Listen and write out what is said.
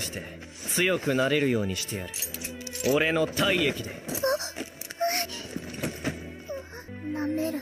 して強くなれるようにしてやる。俺の体液で。舐める。